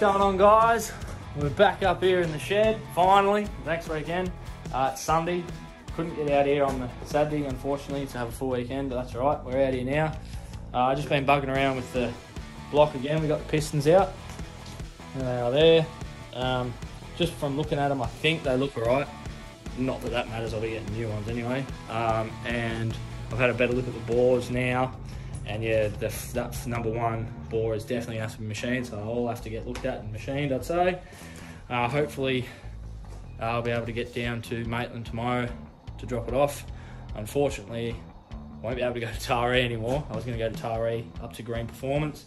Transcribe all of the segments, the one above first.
going on, guys? We're back up here in the shed, finally, next weekend. Uh, it's Sunday. Couldn't get out here on the Saturday, unfortunately, to have a full weekend, but that's all right. We're out here now. Uh, I've just been bugging around with the block again. We got the pistons out. There they are there. Um, just from looking at them, I think they look all right. Not that that matters, I'll be getting new ones anyway. Um, and I've had a better look at the bores now. And yeah, the, that number one bore is definitely has to be machined, so I'll have to get looked at and machined, I'd say. Uh, hopefully, I'll be able to get down to Maitland tomorrow to drop it off. Unfortunately, I won't be able to go to Taree anymore. I was going to go to Taree up to Green Performance,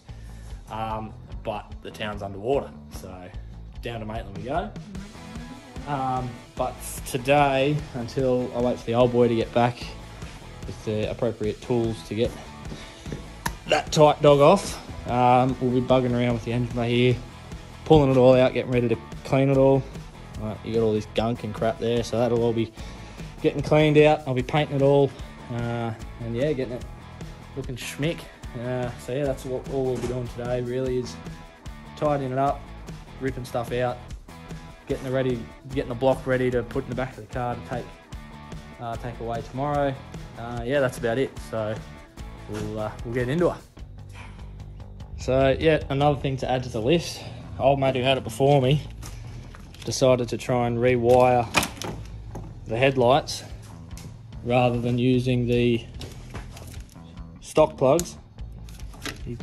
um, but the town's underwater, so down to Maitland we go. Um, but today, until I wait for the old boy to get back with the appropriate tools to get that tight dog off. Um, we'll be bugging around with the engine bay here, pulling it all out, getting ready to clean it all. Right, you got all this gunk and crap there, so that'll all be getting cleaned out. I'll be painting it all, uh, and yeah, getting it looking schmick. Uh, so yeah, that's what all we'll be doing today. Really is tidying it up, ripping stuff out, getting the ready, getting the block ready to put in the back of the car to take uh, take away tomorrow. Uh, yeah, that's about it. So we'll uh, we'll get into it. So yeah, another thing to add to the list. Old mate who had it before me decided to try and rewire the headlights rather than using the stock plugs. He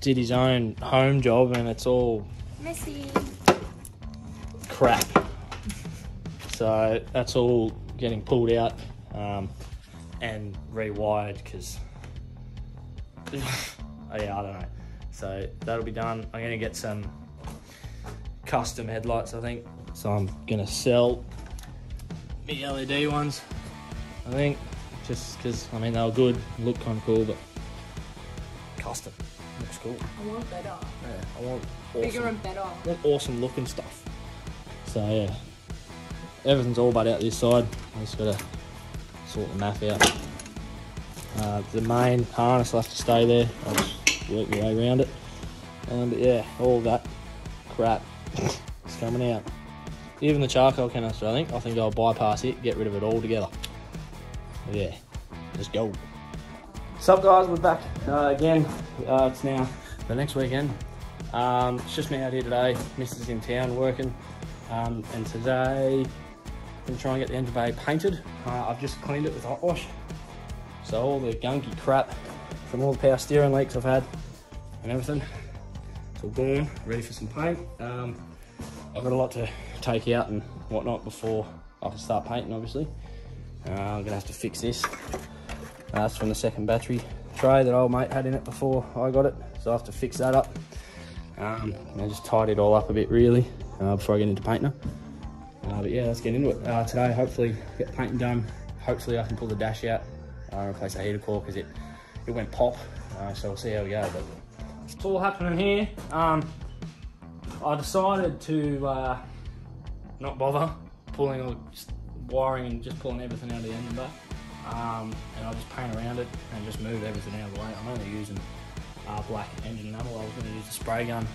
did his own home job and it's all Messy. crap. So that's all getting pulled out um, and rewired because Oh, yeah, I don't know. So that'll be done. I'm gonna get some custom headlights, I think. So I'm gonna sell the LED ones. I think just because I mean they were good, look kind of cool, but custom looks cool. I want better. Yeah, I want Bigger and better. I want awesome looking stuff. So yeah, everything's all but out this side. I just gotta sort the math out. Uh, the main harness will have to stay there. I'll just work my way around it. Um, but yeah, all that crap is coming out. Even the charcoal canister, I think. I think I'll bypass it, get rid of it altogether. Yeah, let's go. What's up, guys? We're back uh, again. Uh, it's now the next weekend. Um, it's just me out here today. Mrs. in town working. Um, and today, I'm going to try and get the engine bay painted. Uh, I've just cleaned it with hot wash. So all the gunky crap from all the power steering leaks I've had and everything, it's all gone, ready for some paint. Um, I've got a lot to take out and whatnot before I can start painting, obviously. Uh, I'm gonna have to fix this. Uh, that's from the second battery tray that old mate had in it before I got it, so I have to fix that up. Um, and I just tidy it all up a bit really uh, before I get into painting. Uh, but yeah, let's get into it. Uh, today, hopefully, get painting done. Hopefully, I can pull the dash out, uh, replace the heater core because it it went pop. Uh, so we'll see how we go. But it's all happening here. Um, I decided to uh, not bother pulling just wiring and just pulling everything out of the engine bay. Um, and I'll just paint around it and just move everything out of the way. I'm only using uh, black engine enamel. I was going to use a spray gun.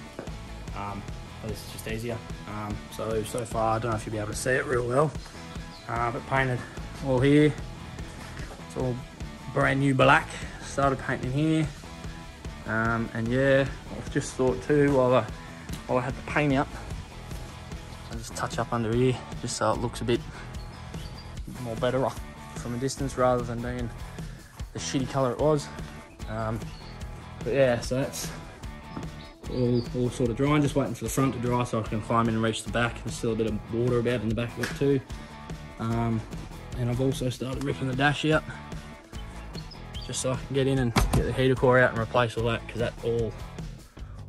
Um, but this is just easier. Um, so, so far, I don't know if you'll be able to see it real well. Uh, but painted all here. It's all brand new black. Started painting here. Um, and yeah, I've just thought too, while I, while I had the paint out, I just touch up under here, just so it looks a bit more better off from a distance rather than being the shitty colour it was. Um, but yeah, so that's all, all sort of drying, just waiting for the front to dry so I can climb in and reach the back. There's still a bit of water about in the back of it too. Um, and I've also started ripping the dash out just so I can get in and get the heater core out and replace all that because that all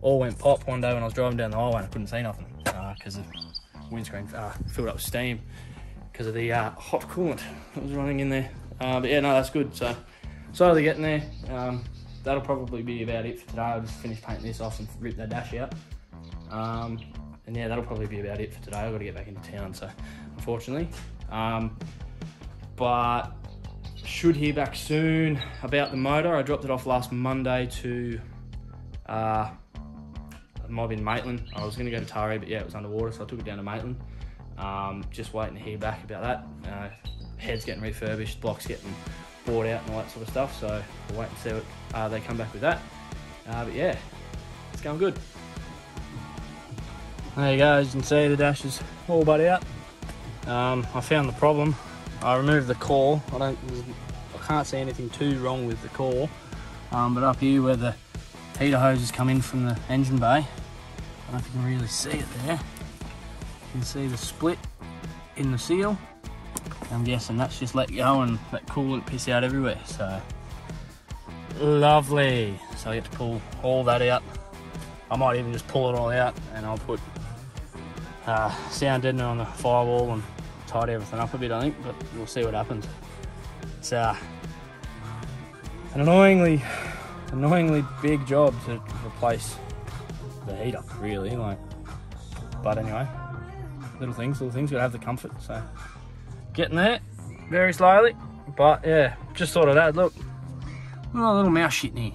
all went pop one day when I was driving down the highway and I couldn't see nothing because the windscreen uh, filled up with steam because of the uh, hot coolant that was running in there. Uh, but yeah, no, that's good. So slowly getting there. Um, that'll probably be about it for today. I'll just finish painting this off and rip that dash out. Um, and yeah, that'll probably be about it for today. I've got to get back into town, so unfortunately. Um, but should hear back soon about the motor. I dropped it off last Monday to uh, might be in Maitland. I was going to go to Taree, but yeah, it was underwater, so I took it down to Maitland. Um, just waiting to hear back about that. Uh, head's getting refurbished, blocks getting bought out and all that sort of stuff. So we'll wait and see what uh, they come back with that. Uh, but yeah, it's going good. There you go, as you can see the dash is all but out. Um, I found the problem. I removed the core. I don't, I can't see anything too wrong with the core. Um, but up here where the heater hoses come in from the engine bay, I don't know if you can really see it there. You can see the split in the seal. I'm guessing that's just let go and let coolant piss out everywhere. So lovely. So I get to pull all that out. I might even just pull it all out and I'll put uh, sound deadener on the firewall and tidy everything up a bit, I think, but we'll see what happens. It's uh, an annoyingly, annoyingly big job to replace the heater, really. Like, but anyway, little things, little things. Gotta have the comfort. So, getting there, very slowly. But yeah, just thought of that. Look, look little mouse shit in here.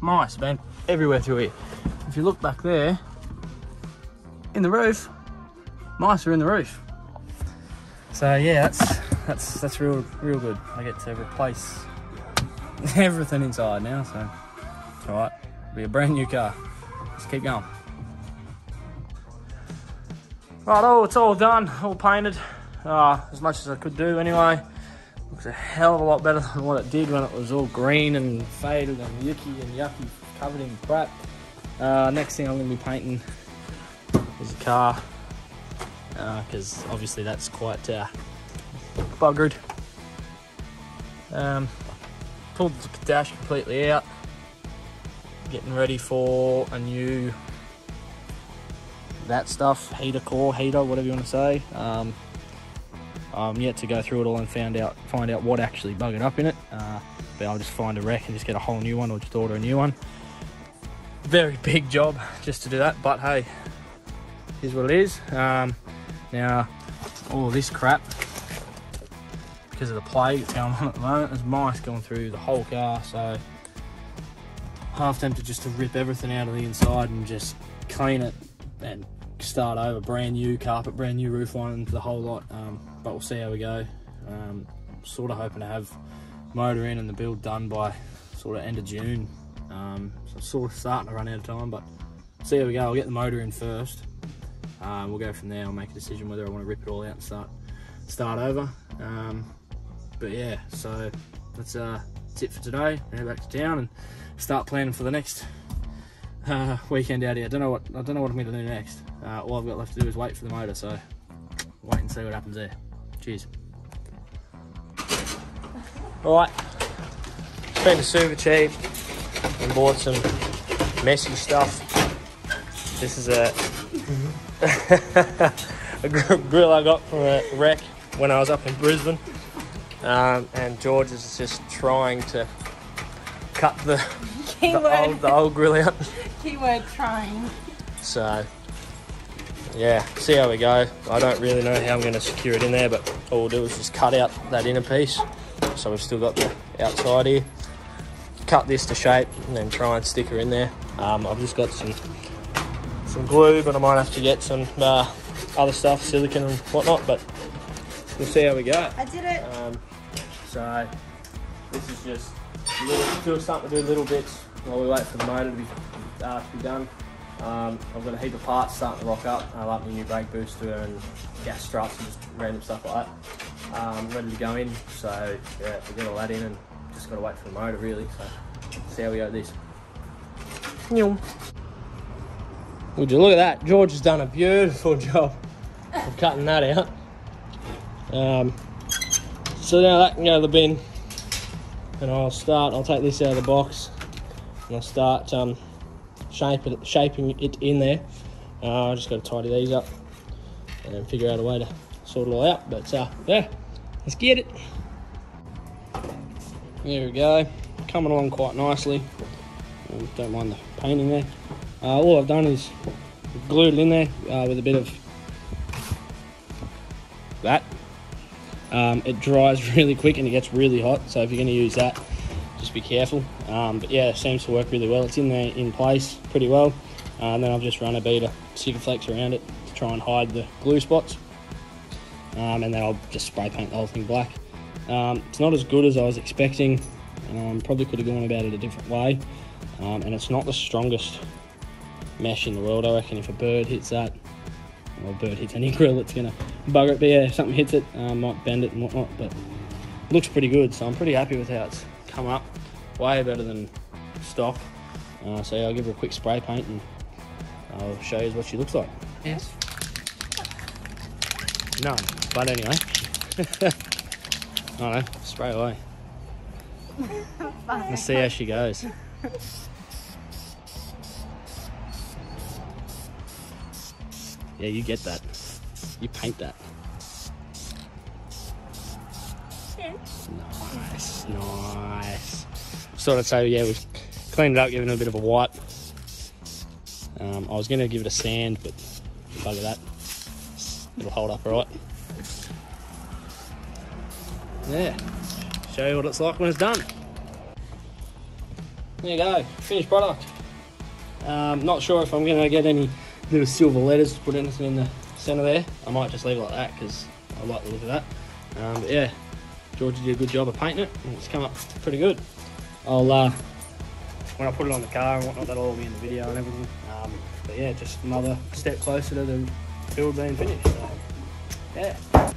Mice, man, everywhere through here. If you look back there, in the roof, mice are in the roof. So yeah, that's that's that's real real good. I get to replace everything inside now, so it's alright. Be a brand new car. Let's keep going. Right, oh, it's all done, all painted. Uh, as much as I could do anyway. Looks a hell of a lot better than what it did when it was all green and faded and yucky and yucky, covered in crap. Uh, next thing I'm going to be painting is a car because uh, obviously that's quite uh, buggered. Um, pulled the dash completely out, getting ready for a new that stuff, heater core, heater, whatever you want to say. Um, I'm yet to go through it all and found out find out what actually buggered up in it. Uh, but I'll just find a wreck and just get a whole new one or just order a new one. Very big job just to do that, but hey, here's what it is. Um, now, all this crap, because of the plague going on at the moment, there's mice going through the whole car, so half tempted just to rip everything out of the inside and just clean it and start over, brand new carpet, brand new roof line, the whole lot. Um, but we'll see how we go. Um, sort of hoping to have motor in and the build done by sort of end of June. Um, so sort of starting to run out of time, but see how we go. I'll get the motor in first. Um, we'll go from there. I'll make a decision whether I want to rip it all out and start start over. Um, but yeah, so that's uh, that's it for today. Head back to town and start planning for the next uh, weekend out here. I don't know what I don't know what I'm going to do next. Uh, all I've got left to do is wait for the motor. So wait and see what happens there. Cheers. All right, been to super cheap and bought some messy stuff. This is a a grill I got from a wreck when I was up in Brisbane. Um, and George is just trying to cut the, the, old, the old grill out. Keyword trying. So, yeah, see how we go. I don't really know how I'm going to secure it in there, but all we'll do is just cut out that inner piece. So we've still got the outside here. Cut this to shape and then try and stick her in there. Um, I've just got some some glue, but I might have to get some uh, other stuff, silicon and whatnot, but we'll see how we go. I did it. Um, so this is just little, do something to do little bits while we wait for the motor to be, uh, to be done. Um, I've got a heap of parts starting to rock up. I like my new brake booster and gas struts and just random stuff like that. Um, ready to go in, so yeah, we get all that in and just got to wait for the motor really. So see how we go with this. Would you look at that? George has done a beautiful job of cutting that out. Um, so now that can go to the bin, and I'll start. I'll take this out of the box, and I'll start um, shaping shaping it in there. Uh, I just got to tidy these up and figure out a way to sort it all out. But uh, yeah, let's get it. There we go, coming along quite nicely. Don't mind the painting there. Uh, all I've done is glued it in there uh, with a bit of that. Um, it dries really quick and it gets really hot, so if you're going to use that, just be careful. Um, but yeah, it seems to work really well. It's in there in place pretty well. Uh, and then I've just run a bead of Sikaflex around it to try and hide the glue spots. Um, and then I'll just spray paint the whole thing black. Um, it's not as good as I was expecting. Um, probably could have gone about it a different way. Um, and it's not the strongest mesh in the world. I reckon if a bird hits that, or a bird hits any grill, it's gonna bugger it. But yeah, if something hits it, um, might bend it and whatnot. But looks pretty good, so I'm pretty happy with how it's come up. Way better than stock. Uh, so yeah, I'll give her a quick spray paint and I'll show you what she looks like. Yes. No, but anyway. I don't know, spray away. Let's see how she goes. Yeah, you get that. You paint that. Nice, nice. Sort of say, yeah, we've cleaned it up, given it a bit of a wipe. Um, I was going to give it a sand, but bugger that. It'll hold up alright. Yeah, show you what it's like when it's done. There you go, finished product. Um, not sure if I'm going to get any little silver letters to put anything in the centre there. I might just leave it like that because I like the look of that. Um, but yeah, Georgie did a good job of painting it and it's come up pretty good. I'll, uh, when I put it on the car and whatnot, that'll all be in the video and everything. Um, but yeah, just another step closer to the build being finished. So, yeah.